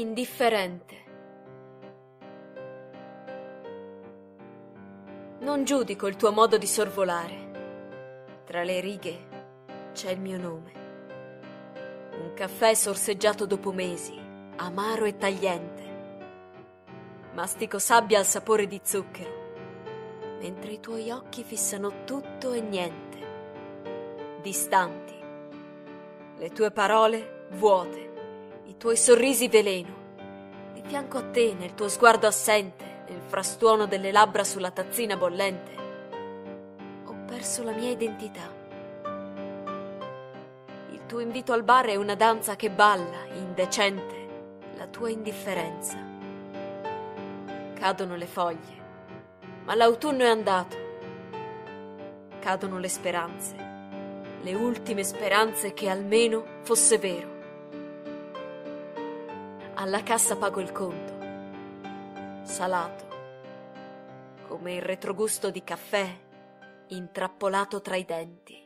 indifferente. Non giudico il tuo modo di sorvolare. Tra le righe c'è il mio nome. Un caffè sorseggiato dopo mesi, amaro e tagliente. Mastico sabbia al sapore di zucchero, mentre i tuoi occhi fissano tutto e niente. Distanti. Le tue parole vuote i tuoi sorrisi veleno. Di fianco a te, nel tuo sguardo assente, nel frastuono delle labbra sulla tazzina bollente, ho perso la mia identità. Il tuo invito al bar è una danza che balla, indecente, la tua indifferenza. Cadono le foglie, ma l'autunno è andato. Cadono le speranze, le ultime speranze che almeno fosse vero. Alla cassa pago il conto. Salato. Come il retrogusto di caffè intrappolato tra i denti.